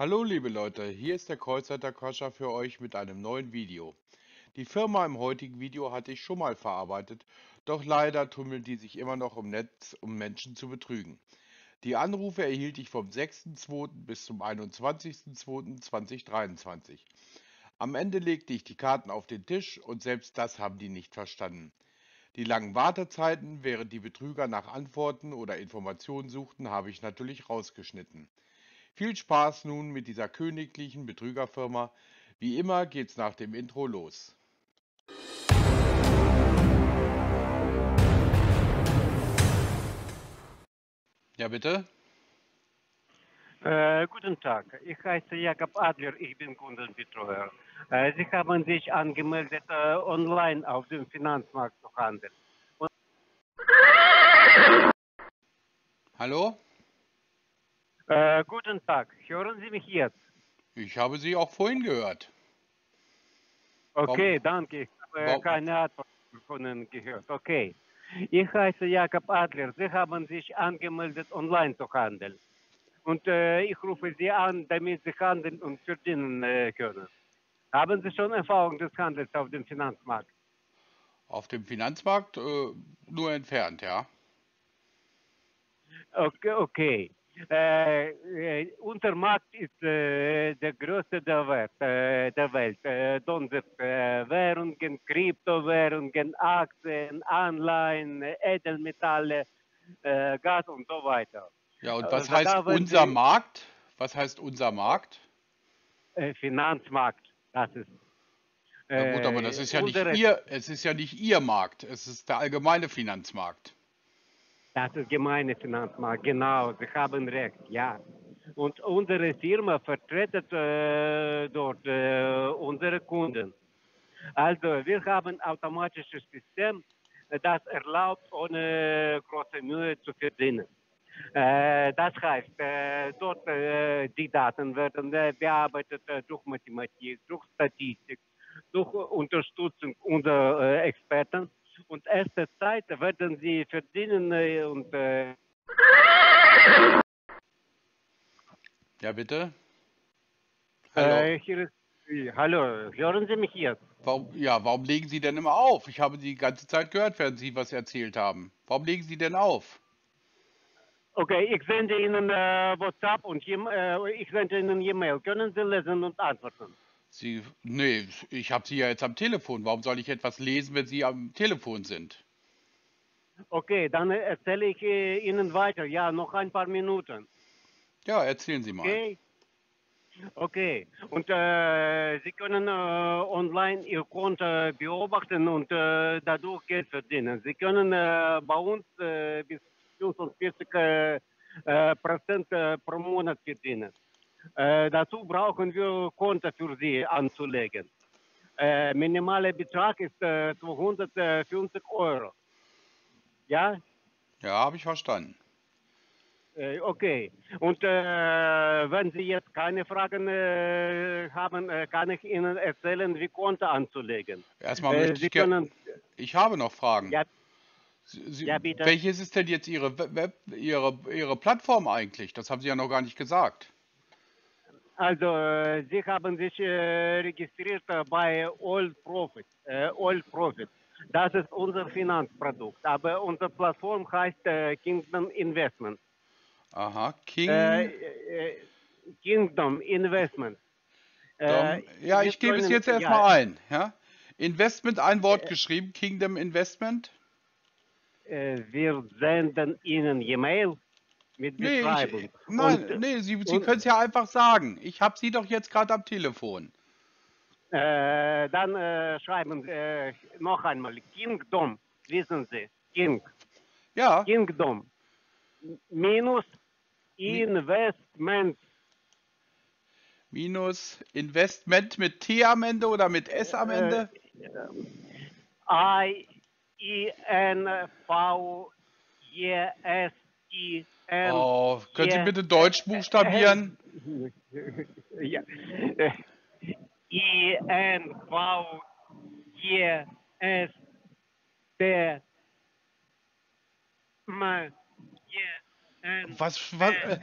Hallo liebe Leute, hier ist der Callcenter Crusher für euch mit einem neuen Video. Die Firma im heutigen Video hatte ich schon mal verarbeitet, doch leider tummeln die sich immer noch im Netz, um Menschen zu betrügen. Die Anrufe erhielt ich vom 6.2. bis zum 21.2.2023. Am Ende legte ich die Karten auf den Tisch und selbst das haben die nicht verstanden. Die langen Wartezeiten, während die Betrüger nach Antworten oder Informationen suchten, habe ich natürlich rausgeschnitten. Viel Spaß nun mit dieser königlichen Betrügerfirma. Wie immer geht's nach dem Intro los. Ja, bitte? Äh, guten Tag, ich heiße Jakob Adler, ich bin Kundenbetreuer. Äh, Sie haben sich angemeldet, äh, online auf dem Finanzmarkt zu handeln. Und Hallo? Äh, guten Tag, hören Sie mich jetzt? Ich habe Sie auch vorhin gehört. Okay, danke. Ich habe warum- keine Antwort von Ihnen gehört. Okay. Ich heiße Jakob Adler. Sie haben sich angemeldet, online zu handeln. Und äh, ich rufe Sie an, damit Sie handeln und verdienen äh, können. Haben Sie schon Erfahrung des Handels auf dem Finanzmarkt? Auf dem Finanzmarkt äh, nur entfernt, ja. Okay. okay. Äh, unser Markt ist äh, der größte der Welt. Äh, der Welt. Äh, sind äh, Währungen, Kryptowährungen, Aktien, Anleihen, Edelmetalle, Gas und so weiter. Ja, und Äh, was heißt unser Sie- Markt? Was heißt unser Markt? Finanzmarkt, das ist. Ja gut, aber das ist ja nicht Ihr, es ist ja nicht Ihr Markt, es ist der allgemeine Finanzmarkt. Das ist gemeine Finanzmarkt, genau, Sie haben recht, ja. Und unsere Firma vertritt äh, dort äh, unsere Kunden. Also wir haben ein automatisches System, das erlaubt, ohne große Mühe zu verdienen. Äh, das heißt, äh, dort äh, die Daten werden äh, bearbeitet durch Mathematik, durch Statistik, durch Unterstützung unserer Experten. Und erste Zeit werden sie verdienen äh, und äh, Ja, bitte? Hallo? äh, hier ist, äh, hallo, hören Sie mich jetzt? Warum, ja, warum legen Sie denn immer auf? Ich habe Sie die ganze Zeit gehört, während Sie was erzählt haben. Warum legen Sie denn auf? Okay, ich sende Ihnen äh, WhatsApp und äh, ich sende Ihnen E-Mail. Können Sie lesen und antworten? Sie, nee, ich habe Sie ja jetzt am Telefon. Warum soll ich etwas lesen, wenn Sie am Telefon sind? Okay, dann äh, erzähle ich äh, Ihnen weiter. Ja, noch ein paar Minuten. Ja, erzählen Sie mal. Okay. Okay. Und äh, Sie können äh, online Ihr Konto beobachten und äh, dadurch Geld verdienen. Sie können äh, bei uns äh, bis 45 äh, äh, Prozent pro Monat verdienen. Äh, dazu brauchen wir Konto für Sie anzulegen. Äh, minimaler Betrag ist äh, 250 Euro. Ja, Ja, habe ich verstanden. äh, Okay. Und äh, wenn Sie jetzt keine Fragen äh, haben, äh, kann ich Ihnen erzählen, wie Konto anzulegen. Erstmal Äh, möchte Sie ich gerne. können, Ich habe noch Fragen. ja, Sie, Ja, bitte. Welches ist denn jetzt Ihre Web, Ihre, Ihre Plattform eigentlich? Das haben Sie ja noch gar nicht gesagt. Also äh, Sie haben sich äh, registriert äh, bei All Profit. All Profit. Das ist unser Finanzprodukt. Aber unsere Plattform heißt Kingdom Investment. Aha, King. Kingdom Investment. Dom- ja, ich gebe es jetzt ja, erstmal ein. Ja? Investment, ein Wort geschrieben, Kingdom Investment. Wir senden Ihnen E-Mail mit Nee, Beschreibung. ich, nein, Und, nee, Sie, Sie können es ja einfach sagen. Ich habe Sie doch jetzt gerade am Telefon. äh, dann äh, schreiben Sie äh, noch einmal Kingdom, wissen Sie, King, Ja, Kingdom minus Investment. minus Investment mit T am Ende oder mit S am Ende? I E E T N. Oh, können Sie bitte Deutsch buchstabieren? ja. I N V E S T M Was, was, äh,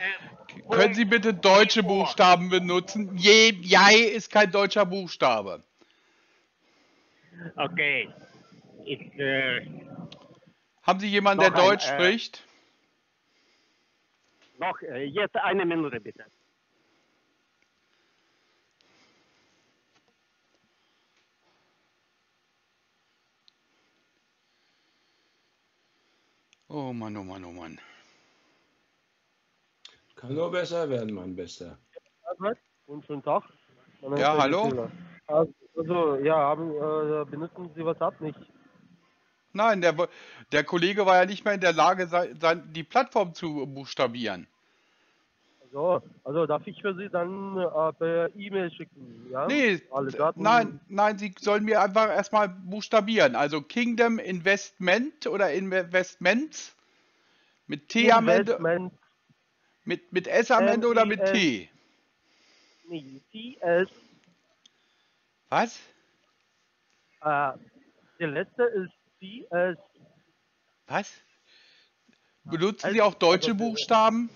können Sie bitte deutsche. Buchstaben benutzen? Je, Jai ist kein deutscher Buchstabe. Okay. Ich, äh, Haben Sie jemanden, der Noch ein, Deutsch äh, spricht? Noch äh, jetzt eine Minute bitte. Oh Mann, oh Mann, oh Mann. Kann nur besser werden, mein Bester. Und schönen Tag. Ja, hallo? Also, ja, haben, äh, benutzen Sie WhatsApp nicht? Nein, der, der Kollege war ja nicht mehr in der Lage, sei- sein, die Plattform zu buchstabieren. Also, also darf ich für Sie dann äh, per E-Mail schicken? Ja? Nee, nein, nein, Sie sollen mir einfach erstmal buchstabieren. Also Kingdom Investment oder Investments mit T am Ende, mit, mit S am Ende oder mit. T? nee, CS. Was? Äh, der letzte ist CS. Was? Benutzen Also- Sie auch deutsche also- Buchstaben?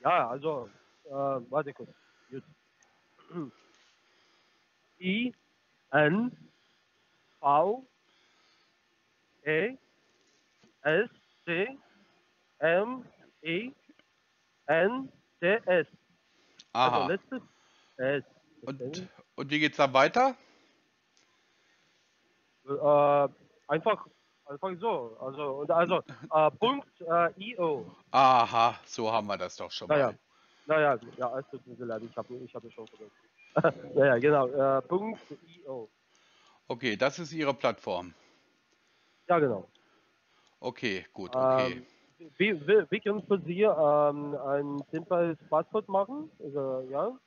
Ja, also, äh, warte kurz. Gut. I, N, V, E, S, T, M, E, N, T, S. Also Aha. letztes S. Und, und wie geht's dann weiter? Äh, einfach, einfach so. Also, und also, äh, Punkt äh, IO. Aha, so haben wir das doch schon Naja, mal. naja, ja, es tut mir leid, ich habe ich hab es schon vergessen. naja, genau, äh, Punkt IO. Okay, das ist Ihre Plattform. Ja, genau. Okay, gut, okay. Ähm, wir, wir, wir können für Sie ähm, ein simples Passwort machen, also, ja.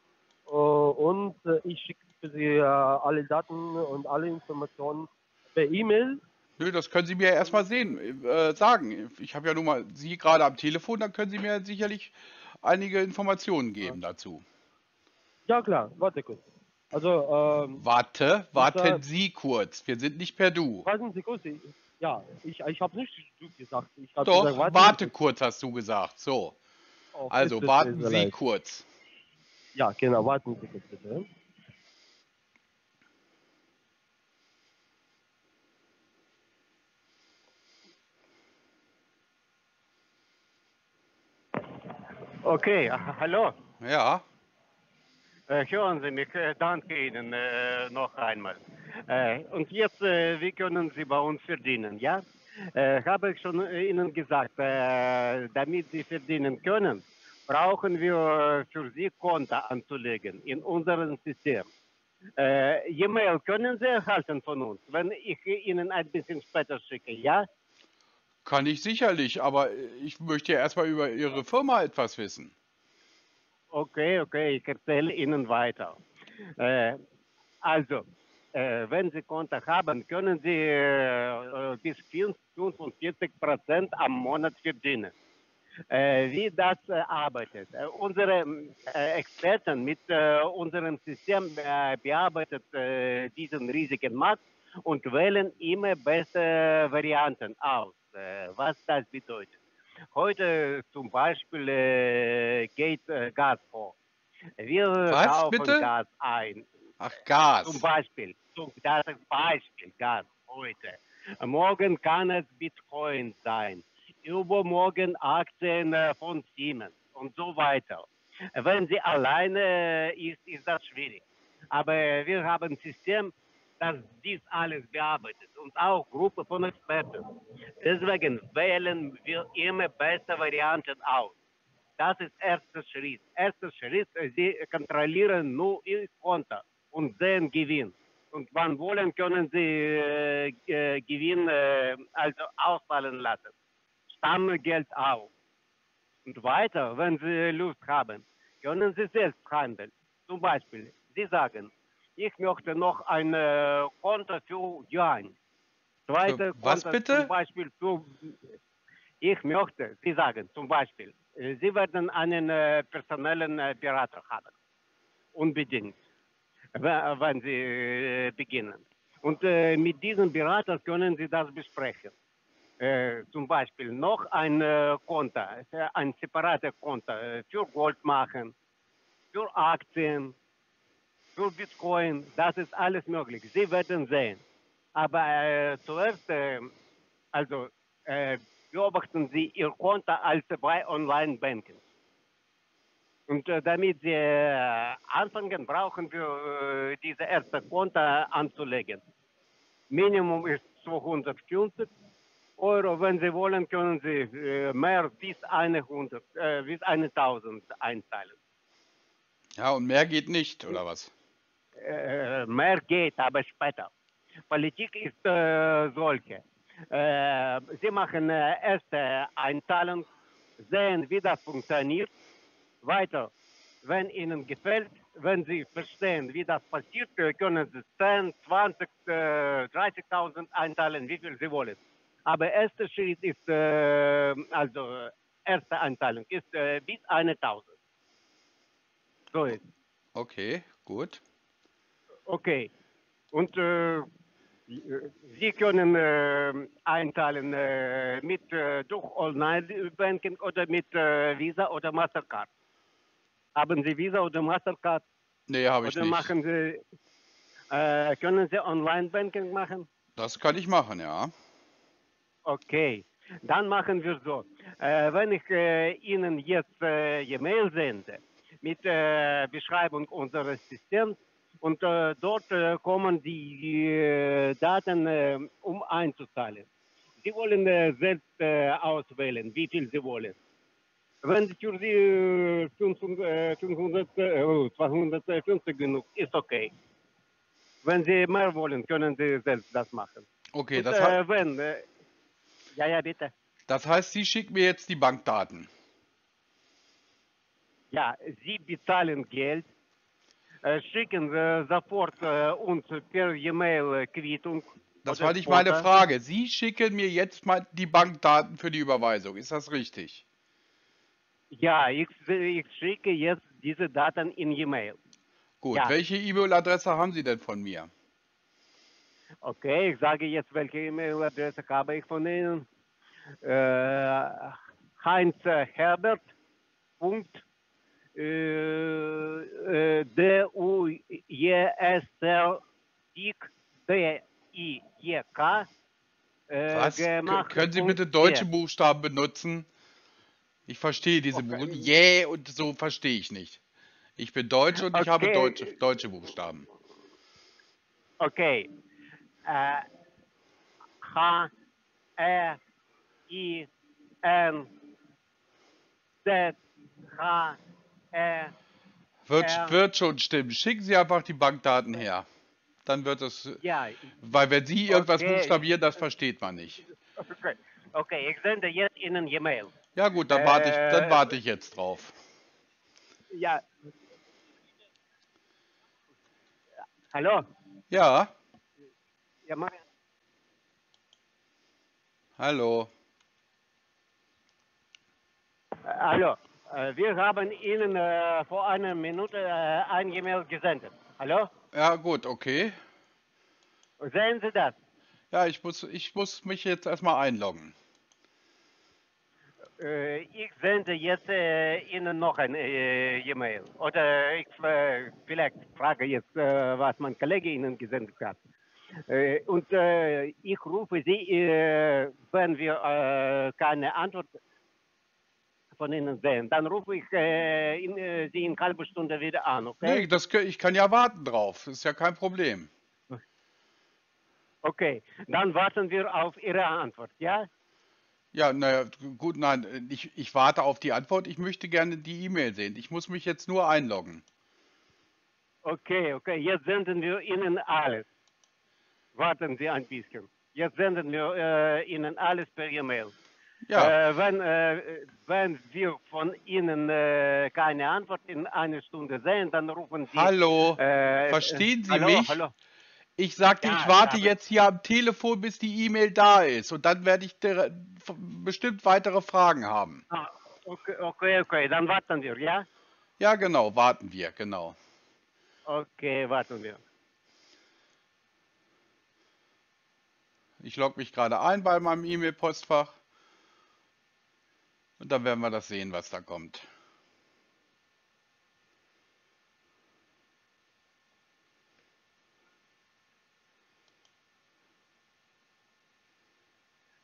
Äh, und äh, ich schicke für Sie äh, alle Daten und alle Informationen per E-Mail. Nö, das können Sie mir erstmal sehen, äh, sagen. Ich habe ja nun mal Sie gerade am Telefon, dann können Sie mir sicherlich einige Informationen geben dazu. Ja, klar, warte kurz. Also, ähm, Warte, warten äh, Sie kurz. Wir sind nicht per Du. warten Sie kurz. Ich, ja, ich, ich habe nicht du gesagt. Doch, gesagt, warte Sie kurz, hast du gesagt. So. Oh, also warten Sie leid. kurz. Ja, genau, warten Sie kurz bitte. Okay, hallo. Ja, Äh, hören Sie mich, äh, danke Ihnen äh, noch einmal. Äh, und jetzt, äh, wie können Sie bei uns verdienen, ja? Äh, habe ich schon Ihnen gesagt, damit Sie verdienen können, brauchen wir für Sie Konto anzulegen in unserem System. E-Mail können Sie erhalten von uns, wenn ich Ihnen ein bisschen später schicke, ja? Kann ich sicherlich, aber ich möchte ja erstmal über Ihre Firma etwas wissen. Okay, okay, ich erzähle Ihnen weiter. Äh, also, äh, wenn Sie Konto haben, können Sie äh, äh, bis 45 Prozent am Monat verdienen. Äh, wie das äh, arbeitet. Äh, unsere äh, Experten mit äh, unserem System äh, bearbeitet äh, diesen riesigen Markt und wählen immer beste Varianten aus. Äh, was das bedeutet. Heute zum Beispiel äh, geht äh, Gas vor. Wir Was, kaufen bitte? Gas ein. Ach, Gas. Zum Beispiel, zum, das Beispiel, Gas heute. Morgen kann es Bitcoin sein, übermorgen Aktien von Siemens und so weiter. Wenn sie alleine ist, ist das schwierig. Aber wir haben ein System, das dies alles bearbeitet und auch Gruppe von Experten. Deswegen wählen wir immer beste Varianten aus. Das ist erster Schritt. Erster Schritt, äh, Sie kontrollieren nur Ihr Konto und sehen Gewinn. Und wann wollen, können Sie äh, äh, Gewinn äh, also auszahlen lassen. Stammgeld auch. Und weiter, wenn Sie Lust haben, können Sie selbst handeln. Zum Beispiel, Sie sagen, ich möchte noch ein äh, Konto für Yuan. Zweite was Konto bitte? zum Beispiel für ich möchte, Sie sagen zum Beispiel, äh, Sie werden einen äh, personellen äh, Berater haben. Unbedingt, we- wenn Sie äh, beginnen. Und äh, mit diesem Berater können Sie das besprechen. äh, zum Beispiel noch ein äh, Konto, äh, ein separates Konto für Gold machen, für Aktien, für Bitcoin, das ist alles möglich. Sie werden sehen. Aber äh, zuerst, äh, also äh, beobachten Sie Ihr Konto als bei Online-Banking. Und äh, damit Sie äh, anfangen, brauchen wir äh, diese erste Konto anzulegen. Minimum ist 250 Euro. Wenn Sie wollen, können Sie mehr bis 100, äh, bis 1000 einteilen. Ja, und mehr geht nicht, oder was? Mehr geht, aber später. Politik ist äh, solche. Äh, Sie machen äh, erste Einteilung, sehen, wie das funktioniert. Weiter, wenn Ihnen gefällt, wenn Sie verstehen, wie das passiert, äh, können Sie 10, 20, äh, 30.000 einteilen, wie viel Sie wollen. Aber erster Schritt ist, äh, also erste Einteilung ist äh, bis 1000. So ist. Okay, gut. Okay. Und äh, Sie können äh, einteilen äh, mit äh, durch Online-Banking oder mit äh, Visa oder Mastercard. Haben Sie Visa oder Mastercard? Nee, habe ich oder nicht. machen Sie, äh, können Sie Online-Banking machen? Das kann ich machen, ja. Okay, dann machen wir so. Wenn ich Ihnen jetzt E-Mail sende mit Beschreibung unseres Systems und äh, dort äh, kommen die äh, Daten, äh, um einzuzahlen. Sie wollen äh, selbst äh, auswählen, wie viel Sie wollen. Wenn Sie für Sie äh, 500, äh, 500, äh, oh, 250 genug ist okay. Wenn Sie mehr wollen, können Sie selbst das machen. Okay, Und, das, he äh, wenn, äh, ja, ja, bitte. das heißt, Sie schicken mir jetzt die Bankdaten. Ja, Sie bezahlen Geld, schicken äh, sofort uns per E-Mail Quittung. Das oder war nicht meine. Frage. Sie schicken mir jetzt mal die Bankdaten für die Überweisung. Ist das richtig? Ja, ich, ich schicke jetzt diese Daten in E-Mail. Gut. Ja. Welche E-Mail-Adresse haben Sie denn von mir? Okay, ich sage jetzt, welche E-Mail-Adresse habe ich von Ihnen. Äh, Heinz Herbert. Punkt, äh, äh, D U J S Dick D I J K. Äh, Was? gemacht. Können Sie bitte deutsche. Buchstaben benutzen? Ich verstehe diese Okay. Buchstaben. Yeah und so verstehe ich nicht. Ich bin Deutsch und ich habe Okay. deutsche, deutsche Buchstaben. Okay. Äh, H E I N Z H E Wird, Ja. wird schon stimmen. Schicken Sie einfach die Bankdaten her. Dann wird es, ja. weil wenn Sie irgendwas Okay. buchstabieren, das versteht man nicht. Okay. okay, ich sende jetzt Ihnen E-Mail. Ja gut, dann warte ich, dann Äh, warte ich jetzt drauf. Ja. Hallo? Ja, Ja, mach- hallo. äh, hallo. Äh, wir haben Ihnen äh, vor einer Minute äh, ein E-Mail gesendet. Hallo? Ja gut, okay. Sehen Sie das? Ja, ich muss, ich muss mich jetzt erstmal einloggen. Äh, ich sende jetzt äh, Ihnen noch ein äh, E-Mail. Oder ich vielleicht frage jetzt, was mein Kollege Ihnen gesendet hat. Und ich rufe Sie, wenn wir keine Antwort von Ihnen sehen, dann rufe ich äh, in, äh, Sie in einer halben Stunde wieder an, okay? Nee, das, ich kann ja warten drauf. Das ist ja kein Problem. Okay, dann warten wir auf Ihre Antwort, ja? Ja, naja, gut, nein, ich, ich warte auf die Antwort. Ich möchte gerne die E-Mail sehen. Ich muss mich jetzt nur einloggen. Okay, okay, jetzt senden wir Ihnen alles. Warten Sie ein bisschen. Jetzt senden wir äh, Ihnen alles per E-Mail. Ja, Äh, wenn, äh, wenn wir von Ihnen äh, keine Antwort in einer Stunde sehen, dann rufen Sie. hallo. äh, verstehen Sie hallo, mich? Hallo. Ich sagte, Ja, ich warte aber- jetzt hier am Telefon, bis die E-Mail da ist. Und dann werde ich der, bestimmt weitere Fragen haben. Ah, okay, okay, okay, dann warten wir, ja? Ja, genau, warten wir, genau. Okay, warten wir. Ich logge mich gerade ein bei meinem E-Mail-Postfach. Und dann werden wir das sehen, was da kommt.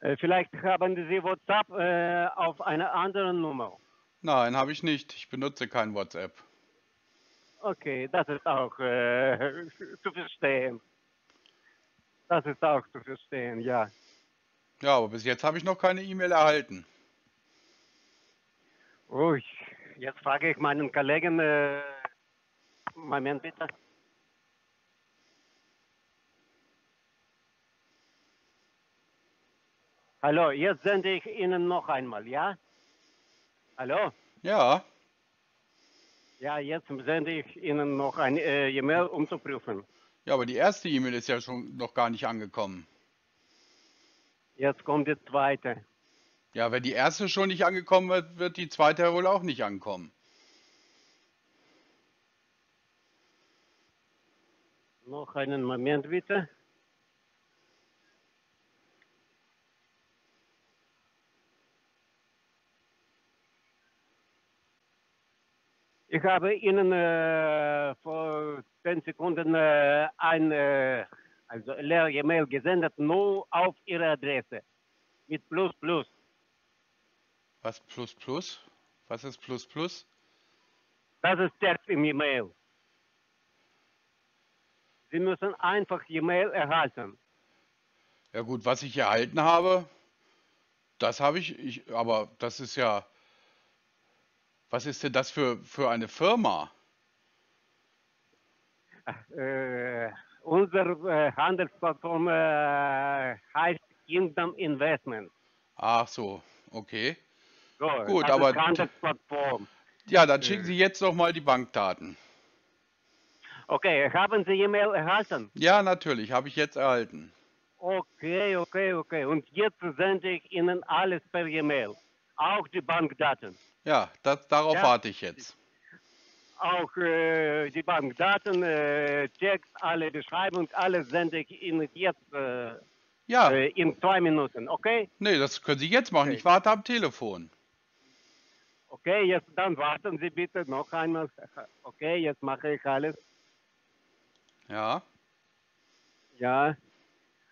Äh, Vielleicht haben Sie WhatsApp äh, auf einer anderen Nummer. Nein, habe ich nicht. Ich benutze kein WhatsApp. Okay, das ist auch äh, zu verstehen. Das ist auch zu verstehen, ja. Ja, aber bis jetzt habe ich noch keine E-Mail erhalten. Ruhig. Jetzt frage ich meinen Kollegen. Äh, Moment bitte. Hallo, jetzt sende ich Ihnen noch einmal, ja? Hallo? Ja, Ja, jetzt sende ich Ihnen noch eine äh, E-Mail, um zu prüfen. ja, aber die erste E-Mail ist ja schon noch gar nicht angekommen. Jetzt kommt die zweite. Ja, wenn die erste schon nicht angekommen wird, wird die zweite wohl auch nicht ankommen. Noch einen Moment bitte. Ich habe Ihnen äh, vor 10 Sekunden äh, ein äh, also leere E-Mail gesendet, nur auf Ihre Adresse. Mit Plus Plus. Was plus plus? Was ist plus plus? Das ist Text im E-Mail. Sie müssen einfach E-Mail erhalten. Ja gut, was ich erhalten habe, das habe ich, ich, aber das ist ja, was ist denn das für, für eine Firma? Äh, unsere äh, Handelsplattform äh, heißt Kingdom Investment. Ach so, okay. So, Gut, aber-. Ja, dann schicken Sie jetzt noch mal die Bankdaten. Okay, haben Sie E-Mail erhalten? Ja, natürlich, habe ich jetzt erhalten. Okay, okay, okay. Und jetzt sende ich Ihnen alles per E-Mail. Auch die Bankdaten. Ja, das, darauf Ja. warte ich jetzt. Auch äh, die Bankdaten, äh, Text, alle Beschreibung, alles sende ich Ihnen jetzt äh, Ja, äh, in zwei Minuten. Okay? nee, das können Sie jetzt machen. Okay. Ich warte am Telefon. Okay, jetzt dann warten Sie bitte noch einmal. Okay, jetzt mache ich alles. Ja, Ja,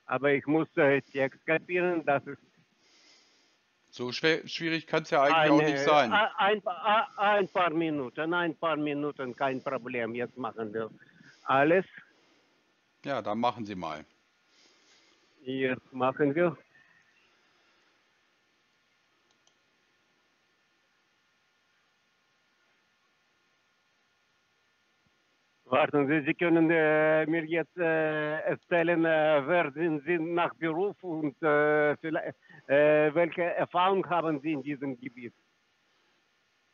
aber ich muss äh, Text kapieren. Das ist so schwer, schwierig kann es ja eigentlich auch eine- nicht sein. Ein, a- ein paar Minuten, ein paar Minuten, kein Problem. Jetzt machen wir alles. Ja, dann machen Sie mal. Jetzt machen wir. Warten Sie, Sie können äh, mir jetzt äh, erzählen, äh, wer sind Sie nach Beruf und vielleicht, äh, welche Erfahrung haben Sie in diesem Gebiet?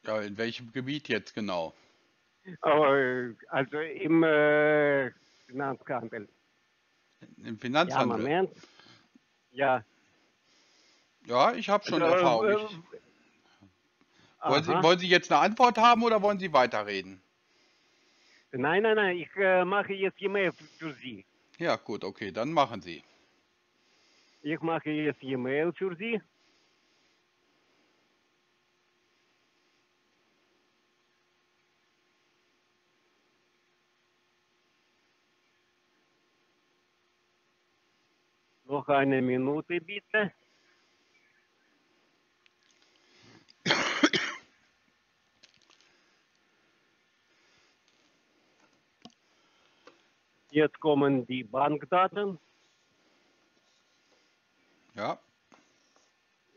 Ja, in welchem Gebiet jetzt genau? Äh, also im äh, Finanzhandel. Im Ja, Finanzhandel? Moment. Ja. Ja, ich habe schon Also, Erfahrung. äh, Ich, wollen, Sie, wollen Sie jetzt eine Antwort haben oder wollen Sie weiterreden? Nein, nein, nein, ich äh, mache jetzt E-Mail für Sie. Ja, gut, okay, dann machen Sie. Ich mache jetzt E-Mail für Sie. Noch eine Minute bitte. Jetzt kommen die Bankdaten. Ja,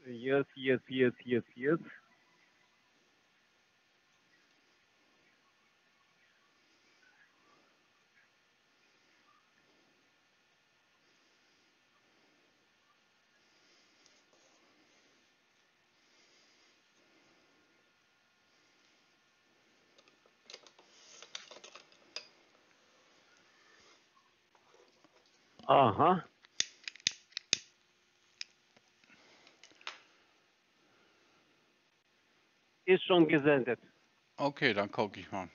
Yes, yes, yes, yes, yes. Aha. Ist schon gesendet. okay, dann gucke ich mal.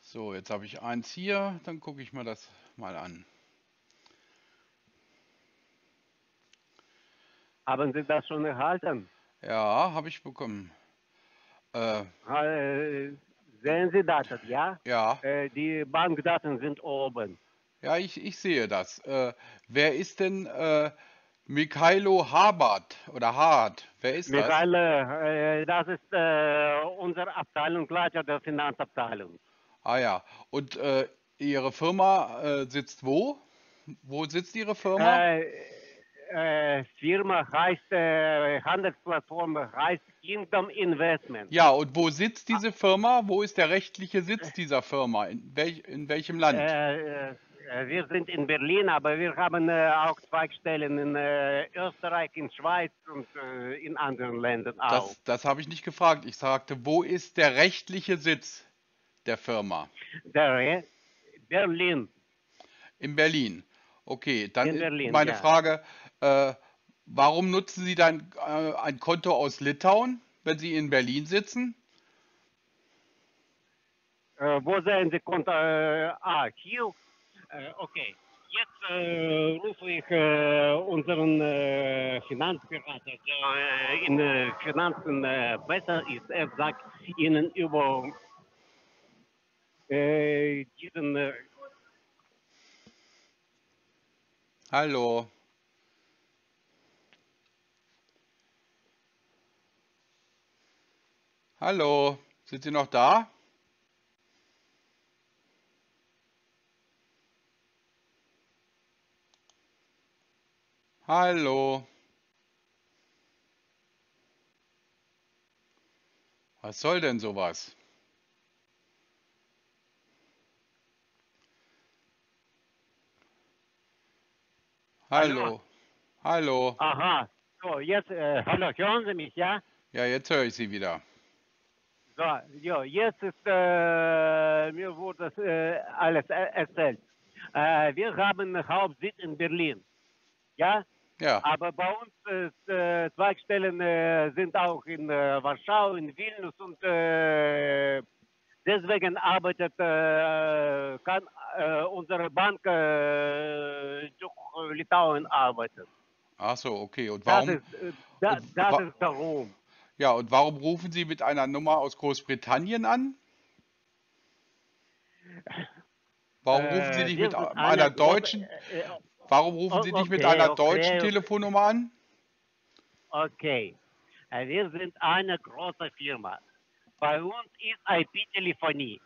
So, jetzt habe ich eins hier, dann gucke ich mir das mal an. Haben Sie das schon erhalten? Ja, habe ich bekommen. Äh, Äh, sehen Sie das, ja? ja, Äh, die Bankdaten sind oben. Ja, ich, ich sehe das. Äh, wer ist denn äh, Mikhailo Habart oder Hart? Wer ist das? Michael, äh, das ist äh, unser Abteilungsleiter der Finanzabteilung. Ah ja. Und äh, Ihre Firma äh, sitzt wo? Wo sitzt Ihre Firma? Äh, äh, Firma heißt, Handelsplattform heißt Kingdom Investment. Ja, und wo sitzt diese Firma? Wo ist der rechtliche Sitz dieser Firma? In, welch, in welchem Land? Äh, wir sind in Berlin, aber wir haben äh, auch Zweigstellen in äh, Österreich, in Schweiz und in anderen Ländern auch. Das, das habe ich nicht gefragt. Ich sagte, wo ist der rechtliche Sitz der Firma? Der, Berlin. In Berlin. Okay, dann Berlin, meine ja. Frage, äh, warum nutzen Sie dann äh, ein Konto aus Litauen, wenn Sie in Berlin sitzen? Äh, wo sehen Sie Konto? Ah, hier. Okay. Jetzt äh, rufe ich äh, unseren äh, Finanzberater, der äh, in äh, Finanzen äh, besser ist. Er sagt Ihnen über diesen Hallo. Hallo, sind Sie noch da? Hallo. Was soll denn sowas? Hallo. Hallo. Aha. So, jetzt, äh, hallo, hören Sie mich, ja? Ja, jetzt höre ich Sie wieder. So, ja, jetzt ist, äh, mir wurde das äh, alles er erzählt. Äh, wir haben einen Hauptsitz in Berlin, ja? Ja, Aber bei uns ist, äh, Zweigstellen äh, sind auch in äh, Warschau, in Vilnius und äh, deswegen arbeitet, äh, kann äh, unsere Bank äh, durch Litauen arbeiten. ach so, okay. Und Das warum? ist, äh, da, und das wa- ist darum. Ja, und warum rufen Sie mit einer Nummer aus Großbritannien an? Warum rufen Sie Äh, nicht mit einer deutschen, äh, äh, warum rufen Sie nicht mit okay, einer okay, deutschen okay. Telefonnummer an? Okay, Äh, wir sind eine große Firma. Bei uns ist IP-Telefonie.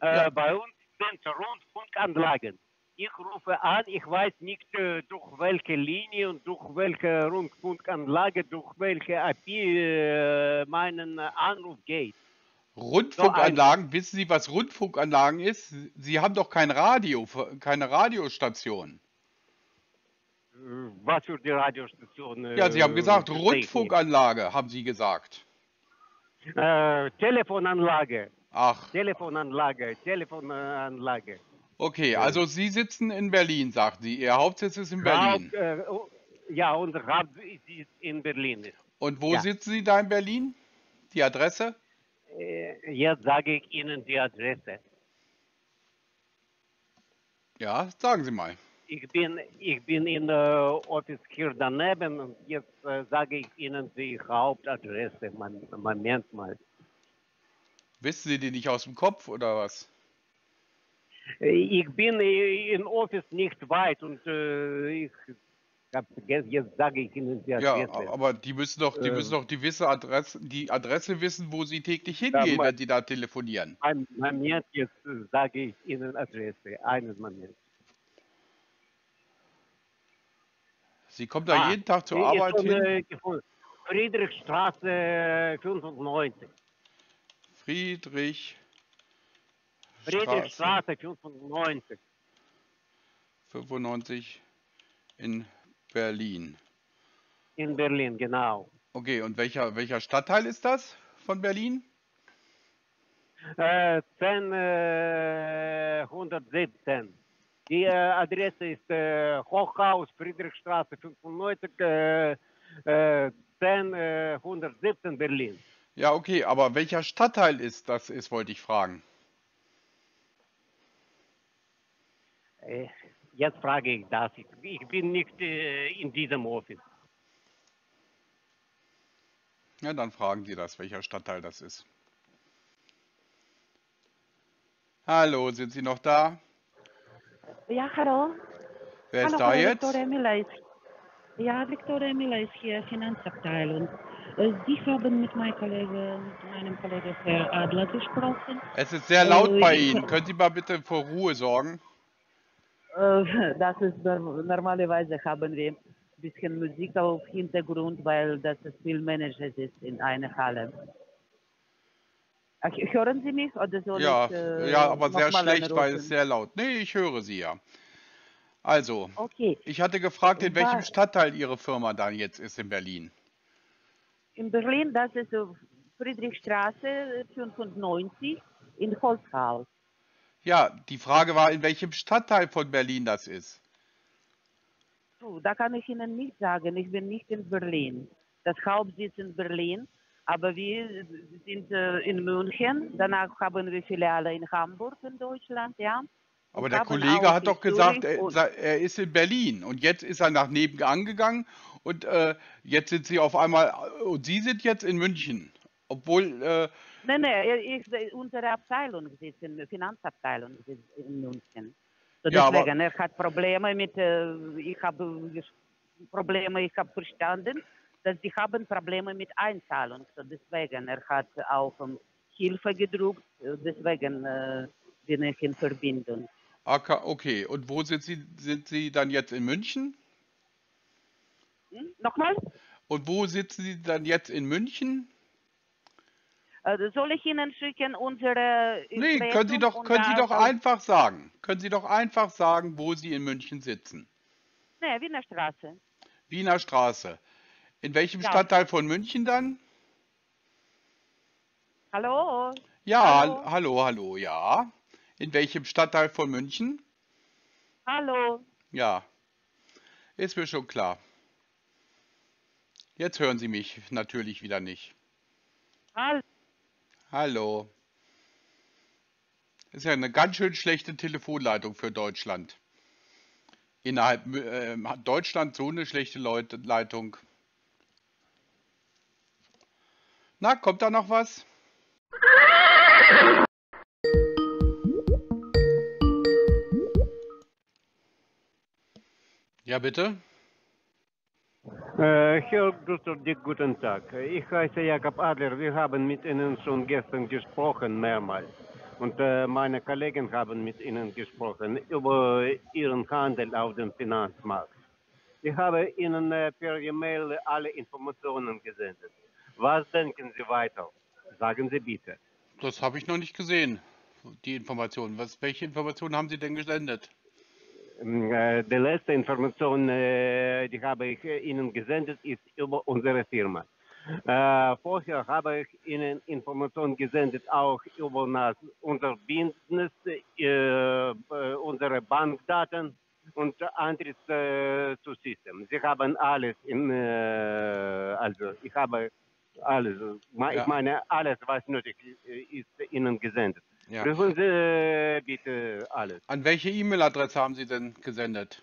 Äh, Ja. Bei uns sind Rundfunkanlagen. Ich rufe an, ich weiß nicht äh, durch welche Linie und durch welche Rundfunkanlage, durch welche IP äh, meinen äh, Anruf geht. Rundfunkanlagen, wissen Sie, was Rundfunkanlagen ist? Sie haben doch kein Radio, keine Radiostation. Äh, Was für die Radiostation? Ja, Sie haben äh, gesagt, nicht. Rundfunkanlage, haben Sie gesagt. Äh, Telefonanlage, Ach, Telefonanlage, Telefonanlage. okay, also Sie sitzen in Berlin, sagten Sie. Ihr Hauptsitz ist in Berlin. Haupt, äh, ja, unser Hauptsitz ist in Berlin. Und wo ja. sitzen Sie da in Berlin? Die Adresse? Äh, jetzt sage ich Ihnen die Adresse. Ja, sagen Sie mal. Ich bin, ich bin in der Office hier daneben und jetzt äh, sage ich Ihnen die Hauptadresse. Man, Moment mal. Wissen Sie die nicht aus dem Kopf oder was? Äh, Ich bin äh, in Office nicht weit und äh, ich habe vergessen, jetzt sage ich Ihnen die Ja, Adresse. aber die müssen doch, die Äh, müssen doch die gewisse Adresse, die Adresse wissen, wo sie täglich hingehen, wenn sie da telefonieren. Ein Moment, jetzt äh, sage ich Ihnen Adresse. Einen Moment. Sie kommen da Ah, jeden Tag zur Arbeit hin. Friedrichstraße 95. Friedrich Friedrichstraße 95. 95 in Berlin. In Berlin, genau. Okay, und welcher, welcher Stadtteil ist das von Berlin? Äh, 10, äh, 117. Die Adresse ist Hochhaus, Friedrichstraße 95, äh, äh, 10, äh, 117 Berlin. Ja, okay, aber welcher Stadtteil ist das, ist, wollte ich fragen. Äh, jetzt frage ich das. Ich, ich bin nicht äh, in diesem Office. Ja, dann fragen Sie das, welcher Stadtteil das ist. Hallo, sind Sie noch da? Ja, hallo. Wer ist hallo, da jetzt? Viktoria Miller ist. Ja, Viktoria Miller ist hier, Finanzabteilung. Äh, Sie haben mit meinem Kollegen, meinem Kollegen Herr Adler gesprochen. Es ist sehr laut Äh, bei Ihnen. Können Sie mal bitte für Ruhe sorgen? Äh, Das ist norm- normalerweise haben wir ein bisschen Musik auf Hintergrund, weil das ist viel Manager ist in einer Halle. Hören Sie mich oder soll Ja, ich äh, ja, aber sehr schlecht, weil es sehr laut. Nee, ich höre Sie ja. Also, Okay, ich hatte gefragt, in welchem Stadtteil Ihre Firma dann jetzt ist in Berlin. in Berlin, das ist Friedrichstraße 95 in Holzhaus. Ja, die Frage war, in welchem Stadtteil von Berlin das ist. Da kann ich Ihnen nicht sagen, ich bin nicht in Berlin. Das Hauptsitz in Berlin, aber wir sind äh, in München. Danach haben wir Filiale in Hamburg in Deutschland, ja. Aber der Kollege hat doch gesagt, er, er ist in Berlin und jetzt ist er nach nebenan gegangen und äh, jetzt sind Sie auf einmal und Sie sind jetzt in München, obwohl äh, Nein, nein, ich, unsere Abteilung sitzt in Finanzabteilung sitzt in München. So Ja, aber- deswegen, er hat Probleme mit, äh, ich habe Probleme, ich habe verstanden, dass sie haben Probleme mit Einzahlung. So deswegen, er hat auch um Hilfe gedruckt, äh, deswegen äh, bin ich in Verbindung. Okay. Und wo sind Sie sind Sie dann jetzt in München? Hm? Nochmal? Und wo sitzen Sie dann jetzt in München? Äh, soll ich Ihnen schicken unsere Nee, können Sie doch können Sie doch einfach sagen. Können Sie doch einfach sagen, wo Sie in München sitzen. Nee, Wiener Straße. Wiener Straße. In welchem Ja. Stadtteil von München dann? Hallo? Ja, Hallo? hallo, hallo, ja. In welchem Stadtteil von München? Hallo? Ja, ist mir schon klar. Jetzt hören Sie mich natürlich wieder nicht. Hallo? Hallo. Ist ja eine ganz schön schlechte Telefonleitung für Deutschland. Innerhalb äh, hat Deutschland so eine schlechte Leitung. Na, kommt da noch was? Ja, bitte? Äh, Herr Dr. Dick, guten Tag. Ich heiße Jakob Adler. Wir haben mit Ihnen schon gestern gesprochen, mehrmals. Und äh, meine Kollegen haben mit Ihnen gesprochen über Ihren Handel auf dem Finanzmarkt. Ich habe Ihnen äh, per E-Mail alle Informationen gesendet. Was denken Sie weiter? Sagen Sie bitte. Das habe ich noch nicht gesehen, die Informationen. Was, welche Informationen haben Sie denn gesendet? Ähm, äh, Die letzte Information, äh, die habe ich äh, Ihnen gesendet, ist über unsere Firma. Vorher habe ich Ihnen Informationen gesendet, auch über unser Business, unsere Bankdaten und Antritt äh, zu System. Sie haben alles in, also ich habe alles, Ja. ich meine alles, was nötig ist, ist Ihnen gesendet. Ja. Prüfen Sie äh, bitte alles. An welche E-Mail-Adresse haben Sie denn gesendet?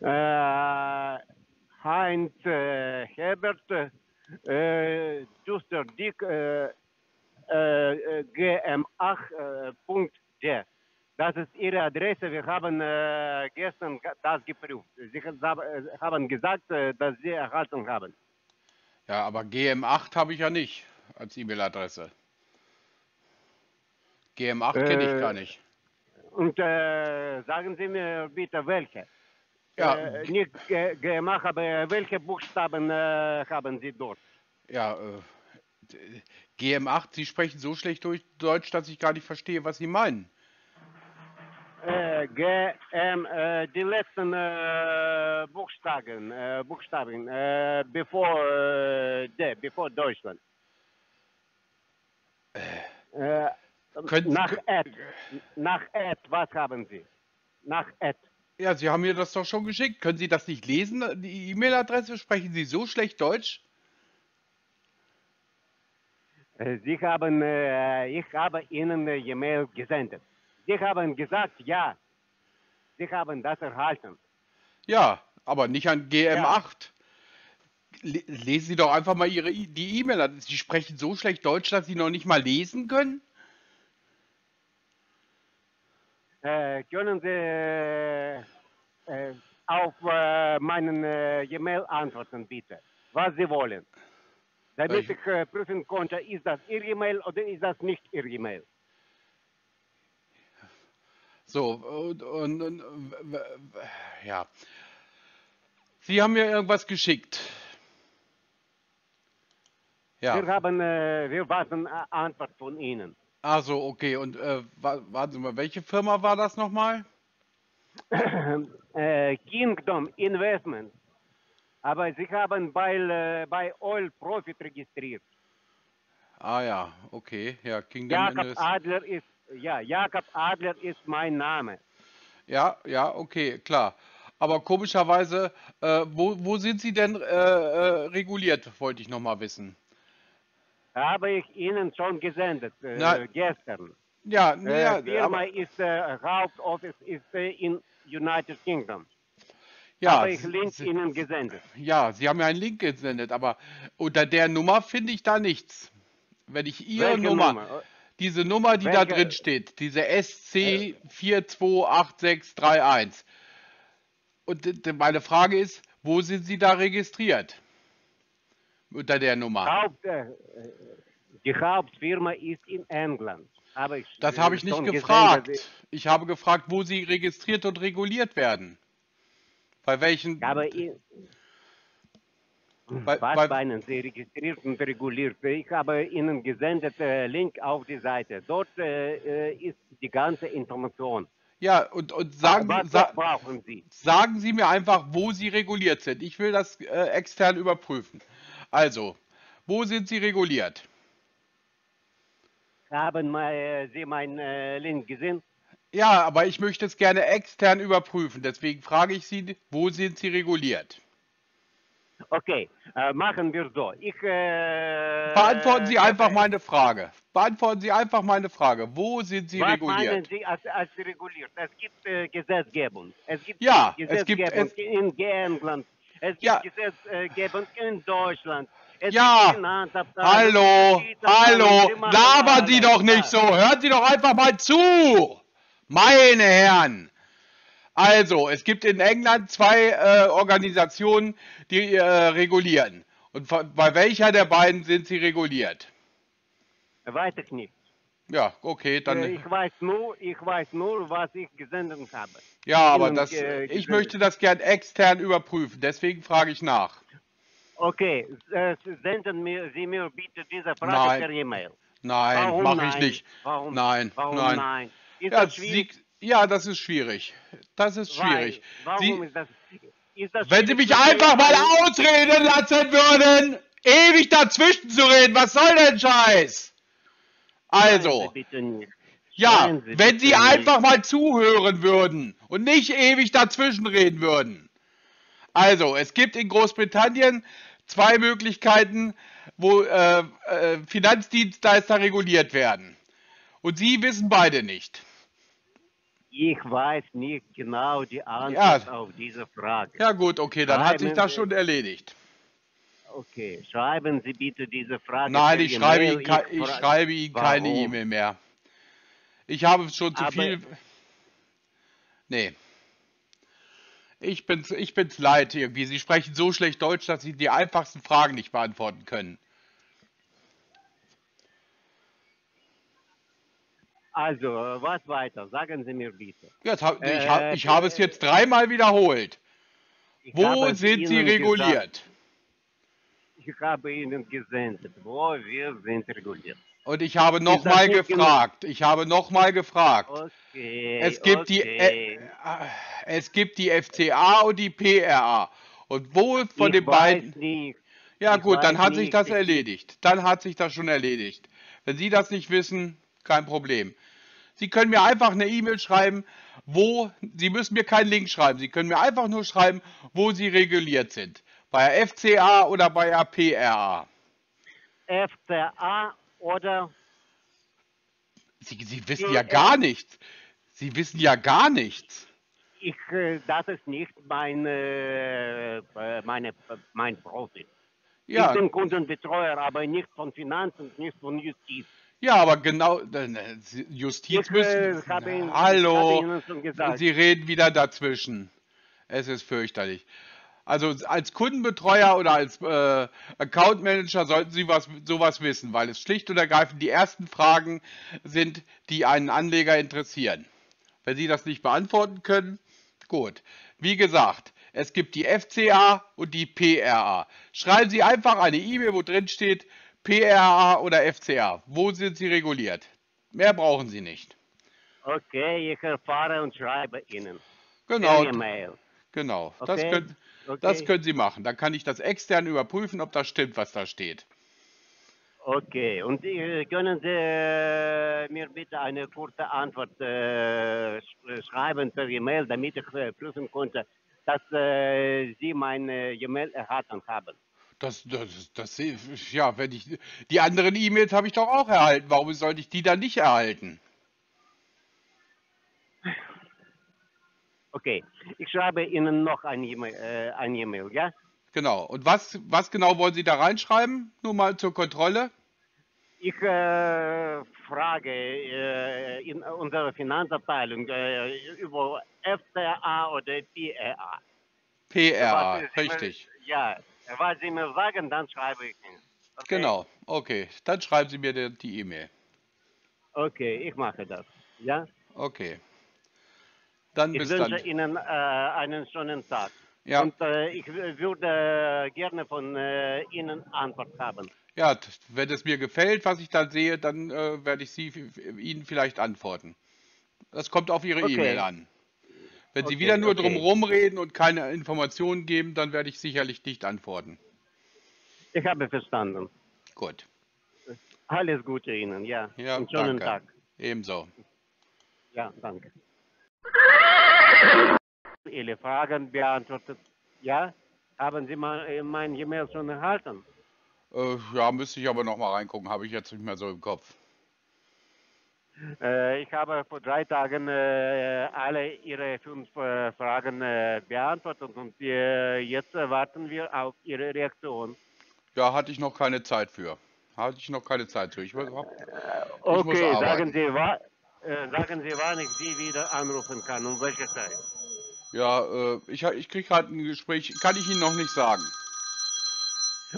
Äh, Heinz äh, Herbert, äh, Duster Dick, äh, äh, gm8.de. Das ist Ihre Adresse. Wir haben äh, gestern ge- das geprüft. Sie ha- äh, haben gesagt, äh, dass Sie erhalten haben. Ja, aber GM8 habe ich ja nicht als E-Mail-Adresse. GM8 kenne ich Äh, gar nicht. Und äh, sagen Sie mir bitte, welche? Ja, Äh, nicht G- GM8, aber welche Buchstaben äh, haben Sie dort? ja, äh, d- GM8, Sie sprechen so schlecht durch Deutsch, dass ich gar nicht verstehe, was Sie meinen. Äh, GM, äh, die letzten äh, Buchstaben, äh, Buchstaben, äh, bevor äh, D, bevor Deutschland. Äh, Können- nach Ed, nach Ed, was haben Sie? Nach Ed. Ja, Sie haben mir das doch schon geschickt. Können Sie das nicht lesen, die E-Mail-Adresse? Sprechen Sie so schlecht Deutsch? Äh, Sie haben, äh, ich habe Ihnen eine E-Mail gesendet. Sie haben gesagt, ja, Sie haben das erhalten. Ja, aber nicht an GM8. le- lesen Sie doch einfach mal Ihre die E-Mail an. Sie sprechen so schlecht Deutsch, dass Sie noch nicht mal lesen können? Äh, können Sie äh, äh, auf äh, meinen äh, E-Mail antworten, bitte? Was Sie wollen. Damit Welche? ich äh, prüfen konnte, ist das Ihr E-Mail oder ist das nicht Ihr E-Mail? So, und, und, und ja. Sie haben mir irgendwas geschickt. Wir Ja, haben, äh, wir warten äh, Antwort von Ihnen. also okay. Und äh, wa- warten Sie mal, welche Firma war das nochmal? äh, Kingdom Investment. Aber Sie haben bei, äh, bei Oil Profit registriert. Ah ja, okay. Ja, Kingdom Jakob. Adler ist, ja, Jakob Adler ist mein Name. Ja, ja, okay, klar. Aber komischerweise, äh, wo, wo sind Sie denn äh, äh, reguliert, wollte ich nochmal wissen. Habe ich Ihnen schon gesendet, äh, gestern. Ja, nee, Äh, ja, Firma aber, ist, äh, Hauptoffice ist äh, in United Kingdom. ja, Habe ich Link Sie- Ihnen gesendet. ja, Sie haben ja einen Link gesendet, aber unter der Nummer finde ich da nichts. Wenn ich Ihre Welche Nummer, Nummer? Diese Nummer, die da Welche- drin steht, diese SC428631. Und d- d- meine Frage ist, wo sind Sie da registriert? Unter der Nummer. Haupt, äh, die Hauptfirma ist in England. Habe ich, Das äh, habe ich nicht gefragt. gesendet. Ich habe gefragt, wo sie registriert und reguliert werden. Bei welchen? Aber ich, Bei- was bei- meinen Sie registriert und reguliert? Ich habe Ihnen gesendet äh, Link auf die Seite. Dort äh, äh, ist die ganze Information. Ja, und, und sagen, was, sa was brauchen Sie? sagen Sie mir einfach, wo Sie reguliert sind. Ich will das äh, extern überprüfen. Also, wo sind Sie reguliert? Haben äh, Sie meinen äh, Link gesehen? Ja, aber ich möchte es gerne extern überprüfen. Deswegen frage ich Sie, wo sind Sie reguliert? Okay, äh, machen wir so. Ich, äh, Beantworten Sie einfach meine Frage. Beantworten Sie einfach meine Frage. Wo sind Sie Was meinen reguliert? Sie als, als reguliert? Es gibt äh, Gesetzgebung. Es gibt Ja, es gibt- Gesetzgebung es- in England. Es gibt Ja. Gesetzgebung in Deutschland. Es Ja. gibt Hallo, hallo, labern Sie doch nicht so. Hören Sie doch einfach mal zu. Meine Herren. Also, es gibt in England zwei äh, Organisationen, die äh, regulieren. Und von- bei welcher der beiden sind sie reguliert? Weiß ich nicht. Ja, okay, Äh, dann. ich weiß nur, ich weiß nur, was ich gesendet habe. Ja, aber das, äh, ich möchte das gern extern überprüfen. Deswegen frage ich nach. Okay, äh, senden mir, Sie mir bitte diese Frage Nein. per E-Mail. Nein, mache nein? ich nicht. Warum, Nein, warum nein. nein? Ja? Sie, ja, das ist schwierig. Das ist Weil- schwierig. Warum Sie, ist das? Ist das Wenn Sie mich einfach mal ausreden lassen würden, ewig dazwischen zu reden, was soll denn Scheiß? Also, ja, wenn Sie einfach mal zuhören würden und nicht ewig dazwischen reden würden. Also, es gibt in Großbritannien zwei Möglichkeiten, wo äh, äh, Finanzdienstleister reguliert werden. Und Sie wissen beide nicht. Ich weiß nicht genau die Antwort auf diese Frage. Ja gut, okay, dann hat sich Schreiben das schon erledigt. Okay, schreiben Sie bitte diese Frage. Nein, ich schreibe. Ihnen, ich fra- schreibe Ihnen keine? E-Mail mehr. Ich habe schon zu Aber- viel. Nee. Ich bin's, ich bin's leid irgendwie. Sie sprechen so schlecht Deutsch, dass Sie die einfachsten Fragen nicht beantworten können. Also, äh, was weiter? Sagen Sie mir bitte. Jetzt hab, ich, Äh, hab, ich habe es jetzt dreimal wiederholt. Wo sind Sie Ihnen reguliert? Gesagt, ich habe Ihnen gesendet, wo wir sind reguliert. Und ich habe das nochmal gefragt. Ich habe nochmal gefragt. Okay. Es gibt die okay. äh, äh, es gibt die FCA und die PRA. Und wo von ich den beiden Nicht. Ja Ich gut, dann hat sich nicht, das ich- erledigt. Dann hat sich das schon erledigt. Wenn Sie das nicht wissen, kein Problem. Sie können mir einfach eine E-Mail schreiben, wo, Sie müssen mir keinen Link schreiben, Sie können mir einfach nur schreiben, wo Sie reguliert sind. Bei der FCA oder bei der PRA. FCA oder Sie, Sie wissen ja gar nichts. Sie wissen ja gar nichts. ich, äh, das ist nicht mein, äh, äh, meine, mein Profil. Ja. Ich bin Kundenbetreuer, aber nicht von Finanzen, nicht von Justiz. Ja, aber genau, äh, Justiz Ich, äh, müssen. Ihnen- Hallo. Sie reden wieder dazwischen. Es ist fürchterlich. Also als Kundenbetreuer oder als äh, Account Manager sollten Sie was, sowas wissen, weil es schlicht und ergreifend die ersten Fragen sind, die einen Anleger interessieren. Wenn Sie das nicht beantworten können, gut. Wie gesagt, es gibt die FCA und die PRA. Schreiben Sie einfach eine E-Mail, wo drin steht PRA oder FCA. Wo sind Sie reguliert? Mehr brauchen Sie nicht. Okay, ich erfahre und schreibe Ihnen. Genau, Per E-Mail. genau. Das, Okay, können, okay. das können Sie machen. Dann kann ich das extern überprüfen, ob das stimmt, was da steht. Okay, und äh, können Sie äh, mir bitte eine kurze Antwort äh, sch schreiben per E-Mail, damit ich äh, prüfen konnte, dass äh, Sie meine E-Mail erhalten haben? Das, das, das, ja, wenn ich, die anderen E-Mails habe ich doch auch erhalten. Warum sollte ich die dann nicht erhalten? Okay, ich schreibe Ihnen noch ein E-Mail, äh, ein E-Mail, ja? Genau. Und was, was genau wollen Sie da reinschreiben? Nur mal zur Kontrolle? Ich äh, frage äh, in unserer Finanzabteilung äh, über FCA oder PRA. PRA, richtig. Ja, was Sie mir sagen, dann schreibe ich Ihnen. Okay? Genau. Okay. Dann schreiben Sie mir die- E-Mail. Okay, ich mache das. Ja? Okay. Dann Ich bis wünsche dann. Ihnen äh, einen schönen Tag. Ja. Und äh, ich würde gerne von äh, Ihnen Antwort haben. Ja, wenn es mir gefällt, was ich dann sehe, dann äh, werde ich Sie, Ihnen vielleicht antworten. Das kommt auf Ihre Okay. E-Mail an. Wenn Sie Okay, wieder nur okay. drum rumreden und keine Informationen geben, dann werde ich sicherlich nicht antworten. Ich habe verstanden. Gut. Alles Gute Ihnen, ja. Ja, einen schönen danke. Tag. Ebenso. Ja, danke. Ihre Fragen beantwortet. Ja? Haben Sie mal äh, mein E-Mail schon erhalten? Äh, ja, müsste ich aber noch mal reingucken. Habe ich jetzt nicht mehr so im Kopf. Äh, ich habe vor drei Tagen äh, alle Ihre fünf äh, Fragen beantwortet und jetzt warten wir auf Ihre Reaktion. Ja, hatte ich noch keine Zeit für. Hatte ich noch keine Zeit für. Ich, ich Okay, sagen Sie, wa sagen Sie, wann ich Sie wieder anrufen kann, um welche Zeit? Ja, ich, ich kriege gerade ein Gespräch. Kann ich Ihnen noch nicht sagen.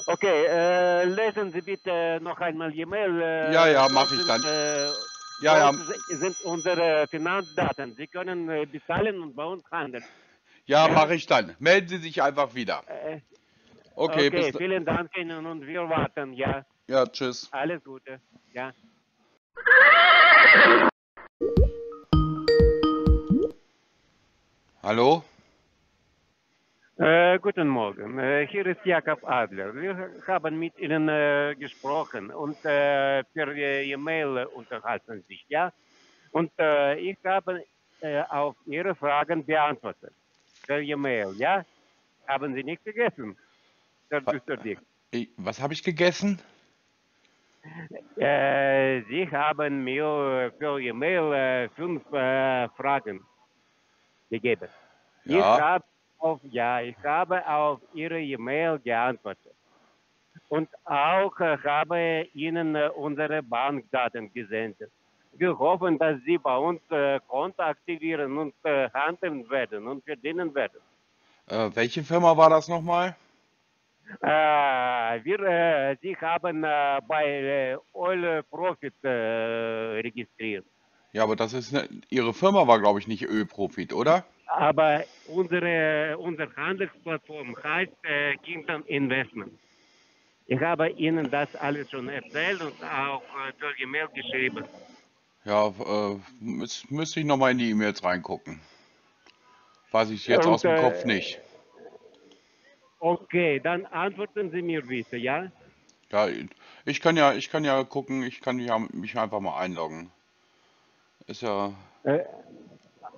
Okay, äh, lesen Sie bitte noch einmal E-Mail. Äh, Ja, ja, mach dort ich dann. Äh, Ja, ja. sind unsere Finanzdaten. Sie können äh, bezahlen und bei uns handeln. Ja, mache ich dann. Melden Sie sich einfach wieder. Äh, Okay, okay, bis dann. vielen Dank Ihnen und wir warten. Ja, Ja, tschüss. alles Gute. Ja. Hallo? Äh, guten Morgen, äh, hier ist Jakob Adler. Wir haben mit Ihnen äh, gesprochen und äh, per äh, E-Mail unterhalten sich, ja? Und äh, ich habe auf Ihre Fragen beantwortet. Per E-Mail, ja? Haben Sie nicht vergessen? Herr Wa- Dr. Dick. Ich, was habe ich gegessen? Sie haben mir per E-Mail fünf Fragen gegeben. Ich Ja. habe auf, ja, ich habe auf Ihre E-Mail geantwortet. Und auch äh, habe Ihnen äh, unsere Bankdaten gesendet. Wir hoffen, dass Sie bei uns äh, Konto aktivieren und äh, handeln werden und verdienen werden. Äh, welche Firma war das nochmal? Äh, wir, Sie haben bei äh, Oil Profit registriert. Ja, aber das ist ne, Ihre Firma war, glaube ich, nicht Ölprofit, oder? Aber unsere, unsere Handelsplattform heißt äh, Kingdom Investment. Ich habe Ihnen das alles schon erzählt und auch äh, durch E-Mail geschrieben. Ja, äh, müß, müsste ich nochmal in die E-Mails reingucken. Weiß ich jetzt Und, aus dem äh, Kopf nicht. Okay, dann antworten Sie mir bitte, ja? Ja, ich kann ja, ich kann ja gucken, ich kann ja mich einfach mal einloggen. Ist ja, Äh,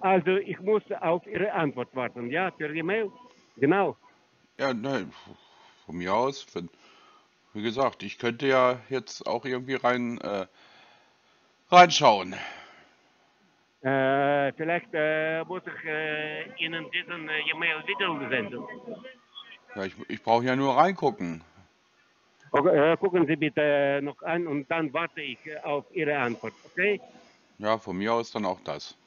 also ich muss auf Ihre Antwort warten, ja, per E-Mail? Genau. ja, ne, von mir aus, wenn, wie gesagt, ich könnte ja jetzt auch irgendwie rein, äh, reinschauen. Äh, vielleicht äh, muss ich äh, Ihnen diesen äh, E-Mail wieder senden. Ja, ich, ich brauche ja nur reingucken. Okay, äh, gucken Sie bitte noch an und dann warte ich auf Ihre Antwort, okay? Ja, von mir aus dann auch das.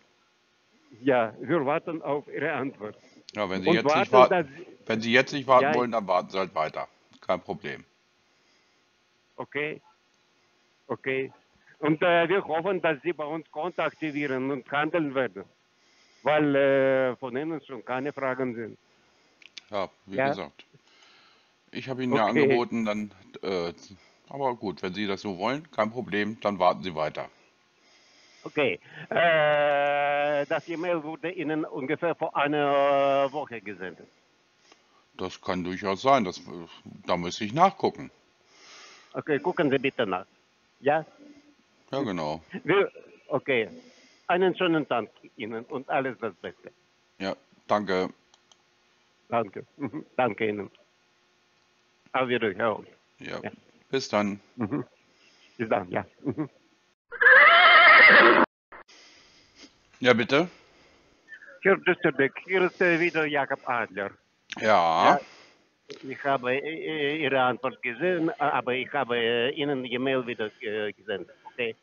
Ja, wir warten auf Ihre Antwort. Ja, wenn Sie Und jetzt nicht warten, warten, dass, wenn Sie jetzt nicht warten Ja, wollen, dann warten Sie halt weiter. Kein Problem. okay, okay. Und äh, wir hoffen, dass Sie bei uns kontaktivieren und handeln werden, weil äh, von Ihnen schon keine Fragen sind. Ja, wie Ja. gesagt. Ich habe Ihnen ja Okay. angeboten, dann, äh, aber gut, wenn Sie das so wollen, kein Problem, dann warten Sie weiter. Okay, äh, das E-Mail wurde Ihnen ungefähr vor einer Woche gesendet. Das kann durchaus sein, das, da müsste ich nachgucken. Okay, gucken Sie bitte nach. Ja? Ja, genau. Wir, okay, einen schönen Tag Ihnen und alles das Beste. Ja, danke. Danke. Mhm. Danke Ihnen. Auf Wiederhören. Ja, Ja. bis dann. Mhm. Bis dann, ja. Ja, bitte. Hier, Düsseldorf, hier ist äh, wieder Jakob Adler. Ja, Ich habe äh, Ihre Antwort gesehen, äh, aber ich habe äh, Ihnen die Mail wieder äh, gesendet. Okay?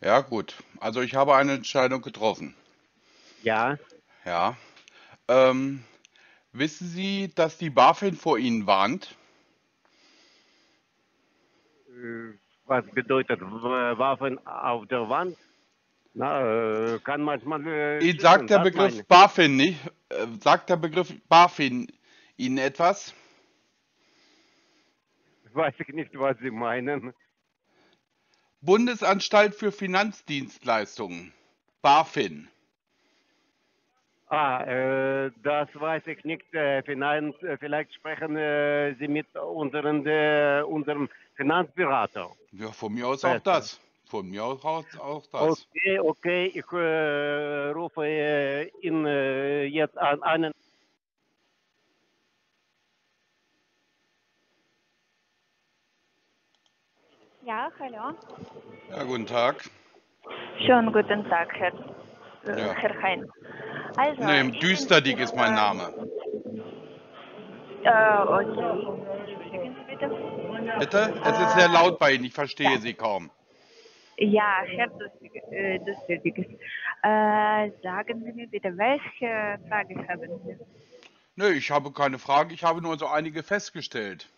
ja, gut. Also ich habe eine Entscheidung getroffen. Ja, Ja. Ähm, wissen Sie, dass die BaFin vor Ihnen warnt? Was bedeutet Waffen auf der Wand? Na, äh, kann manchmal. Äh, Ihnen sagt der Begriff BaFin nicht? Äh, sagt der Begriff BaFin Ihnen etwas? ich. Weiß ich nicht, was Sie meinen. Bundesanstalt für Finanzdienstleistungen. BaFin. Ah, äh, das weiß ich nicht. Äh, Finanz, äh, vielleicht sprechen äh, Sie mit unseren, äh, unserem Finanzberater. Ja, von mir aus auch das. Von mir aus auch, auch das. Okay, okay, ich äh, rufe äh, ihn äh, jetzt an einen. Ja, hallo. Ja, guten Tag. Schönen guten Tag, Herr, äh, Ja. Herr Hein. Also, Nee, Düsterdick ist mein Name. Äh, okay. Bitte. Bitte? Es ist sehr laut bei Ihnen, ich verstehe Sie kaum. Ja, Herr Düsterdick. Äh, Düsterdick. Äh, sagen Sie mir bitte, welche Frage haben Sie? Nö, ich habe keine Frage, ich habe nur so einige festgestellt.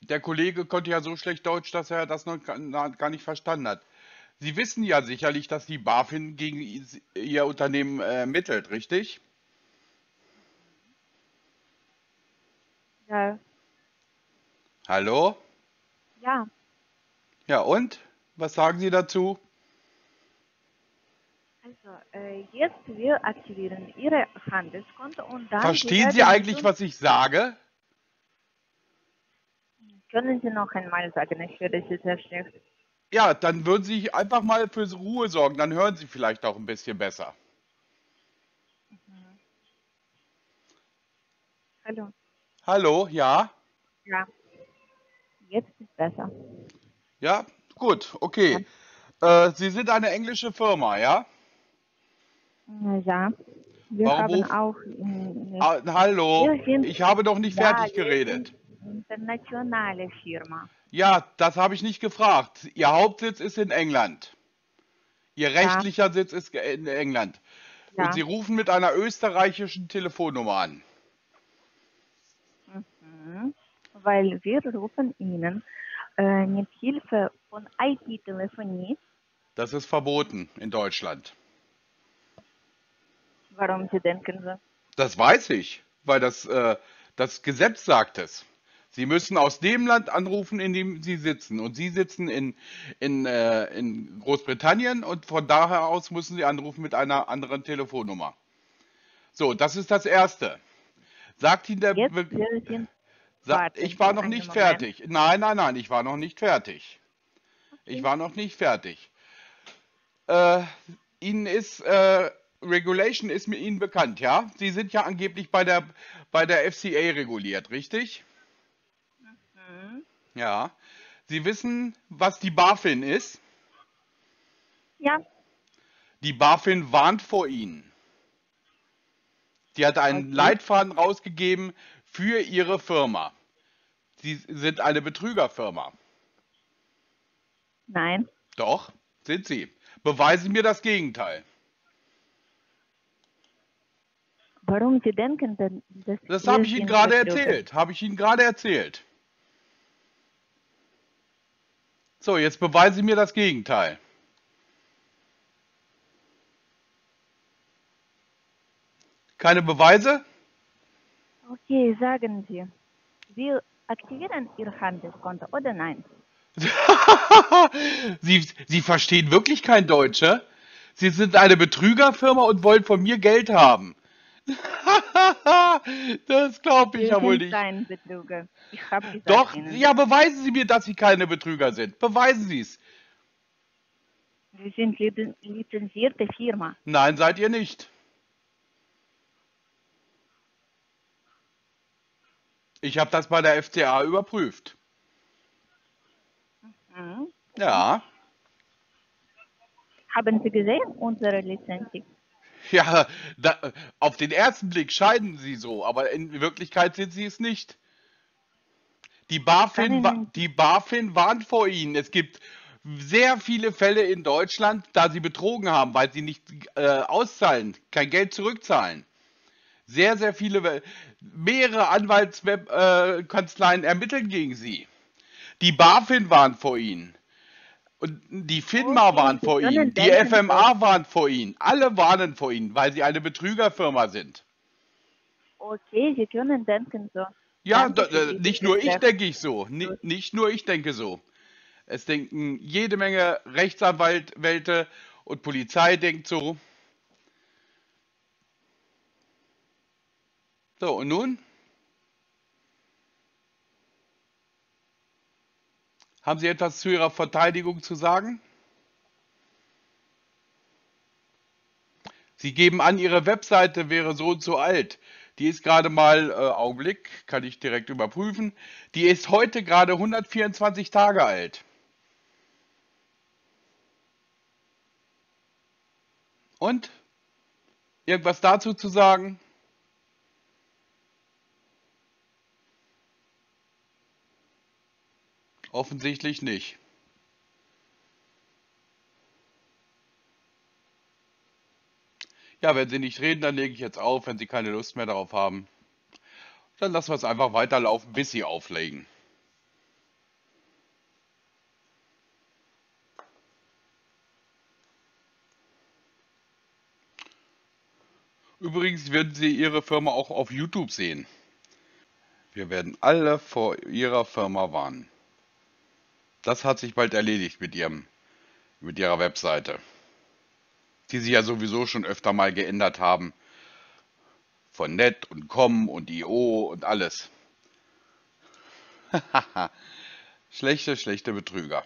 Der Kollege konnte ja so schlecht Deutsch, dass er das noch gar nicht verstanden hat. Sie wissen ja sicherlich, dass die BaFin gegen Ihr Unternehmen äh, ermittelt, richtig? Ja, Hallo? ja. Ja, und? Was sagen Sie dazu? Also, äh, jetzt wir aktivieren Ihre Handelskonto und dann... Verstehen Sie eigentlich, was ich sage? Können Sie noch einmal sagen, ich höre Sie sehr schlecht. Ja, dann würden Sie einfach mal für Ruhe sorgen, dann hören Sie vielleicht auch ein bisschen besser. Hallo. Hallo, ja? Ja. Jetzt ist besser. Ja, gut, okay. Äh, Sie sind eine englische Firma, ja? Ja. Wir Warum haben auch... Ah, hallo, ich habe doch nicht Ja, fertig geredet. Internationale Firma. Ja, das habe ich nicht gefragt. Ihr Hauptsitz ist in England. Ihr rechtlicher Sitz ist in England. Ja. Und Sie rufen mit einer österreichischen Telefonnummer an. Mhm. Weil wir rufen Ihnen äh, mit Hilfe von IP-Telefonie, Das ist verboten in Deutschland. warum Sie denken so? Das weiß ich, weil das, äh, das Gesetz sagt es. Sie müssen aus dem Land anrufen, in dem Sie sitzen. Und Sie sitzen in, in, äh, in Großbritannien und von daher aus müssen Sie anrufen mit einer anderen Telefonnummer. So, das ist das Erste. Sagt Ihnen der... Jetzt Be- wir sind Sa warten ich war noch nicht Moment. fertig. Nein, nein, nein, ich war noch nicht fertig. Ich war noch nicht fertig. Äh, Ihnen ist, äh, Regulation ist mit Ihnen bekannt, ja? Sie sind ja angeblich bei der, bei der FCA reguliert, richtig? Ja. Sie wissen, was die BaFin ist? Ja, Die BaFin warnt vor Ihnen. Die hat einen Okay. Leitfaden rausgegeben für Ihre Firma. Sie sind eine Betrügerfirma. Nein. Doch, sind Sie. Beweisen Sie mir das Gegenteil. Warum Sie denken, denn, dass Das habe ich Ihnen gerade erzählt. Habe ich Ihnen gerade erzählt. So, jetzt beweisen Sie mir das Gegenteil. Keine Beweise? Okay, sagen Sie. Wir aktivieren Ihr Handelskonto oder nein? Sie, Sie verstehen wirklich kein Deutsch, hä? Sie sind eine Betrügerfirma und wollen von mir Geld haben. das glaube ich Wir ja wohl nicht. kein Betrüger. Ich habe gesagt Doch, Ihnen. ja, beweisen Sie mir, dass Sie keine Betrüger sind. Beweisen Sie es. Wir sind lizen- lizenzierte Firma. Nein, seid ihr nicht. Ich habe das bei der FCA überprüft. Mhm. Ja, Haben Sie gesehen, unsere Lizenz? ja, da, auf den ersten Blick scheinen sie so, aber in Wirklichkeit sind sie es nicht. Die BaFin, die BaFin warnt vor ihnen. Es gibt sehr viele Fälle in Deutschland, da sie betrogen haben, weil sie nicht äh, auszahlen, kein Geld zurückzahlen. Sehr, sehr viele, We- mehrere Anwaltskanzleien äh, ermitteln gegen sie. Die BaFin warnt vor ihnen. Und die FINMA Sie vor ihnen. Die FMA warnt vor ihnen. Alle warnen vor ihnen, weil sie eine Betrügerfirma sind. Okay, Sie können denken so. Ja, da, nicht nur ich denke ich so. Ni nicht nur ich denke so. Es denken jede Menge Rechtsanwälte und Polizei denkt so. So, und nun? Haben Sie etwas zu Ihrer Verteidigung zu sagen? Sie geben an, Ihre Webseite wäre so und so alt. Die ist gerade mal, äh, Augenblick, kann ich direkt überprüfen. Die ist heute gerade 124 Tage alt. Und? Irgendwas dazu zu sagen? Offensichtlich nicht. Ja, wenn Sie nicht reden, dann lege ich jetzt auf. Wenn Sie keine Lust mehr darauf haben, dann lassen wir es einfach weiterlaufen, bis Sie auflegen. Übrigens werden Sie Ihre Firma auch auf YouTube sehen. Wir werden alle vor Ihrer Firma warnen. Das hat sich bald erledigt mit Ihrem, mit Ihrer Webseite, die Sie ja sowieso schon öfter mal geändert haben. Von net und com und io und alles. schlechte, schlechte Betrüger.